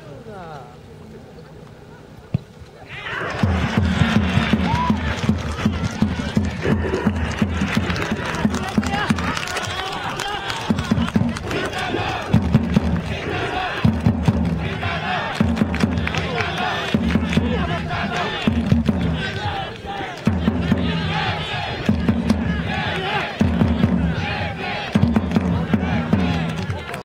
是的。